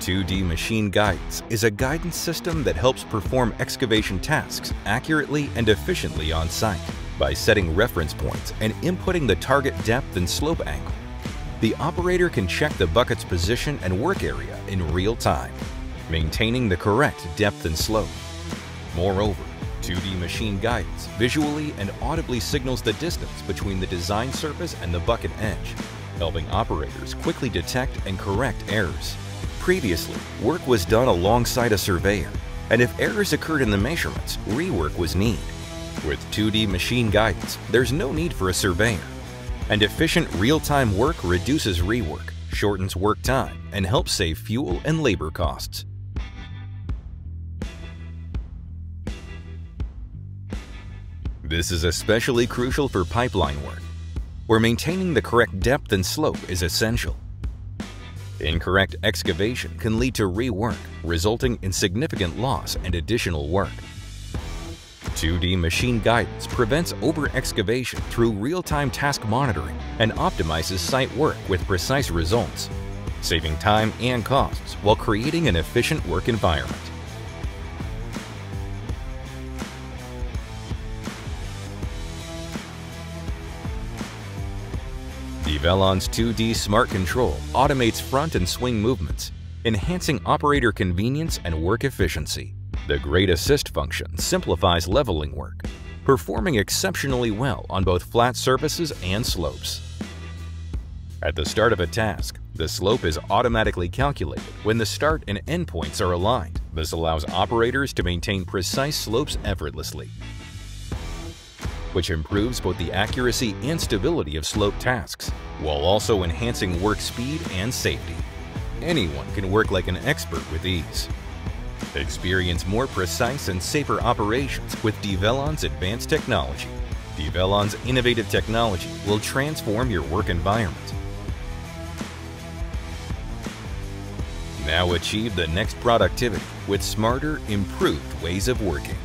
2D Machine Guidance is a guidance system that helps perform excavation tasks accurately and efficiently on site by setting reference points and inputting the target depth and slope angle. The operator can check the bucket's position and work area in real time, maintaining the correct depth and slope. Moreover, 2D Machine Guidance visually and audibly signals the distance between the design surface and the bucket edge, helping operators quickly detect and correct errors. Previously, work was done alongside a surveyor, and if errors occurred in the measurements, rework was needed. With 2D machine guidance, there's no need for a surveyor. And efficient real-time work reduces rework, shortens work time, and helps save fuel and labor costs. This is especially crucial for pipeline work, where maintaining the correct depth and slope is essential. Incorrect excavation can lead to rework, resulting in significant loss and additional work. 2D machine guidance prevents over-excavation through real-time task monitoring and optimizes site work with precise results, saving time and costs while creating an efficient work environment. DEVELON's 2D Smart Control automates front and swing movements, enhancing operator convenience and work efficiency. The Grade Assist function simplifies leveling work, performing exceptionally well on both flat surfaces and slopes. At the start of a task, the slope is automatically calculated when the start and end points are aligned. This allows operators to maintain precise slopes effortlessly, which improves both the accuracy and stability of slope tasks, while also enhancing work speed and safety. Anyone can work like an expert with ease. Experience more precise and safer operations with DEVELON's advanced technology. DEVELON's innovative technology will transform your work environment. Now achieve the next productivity with smarter, improved ways of working.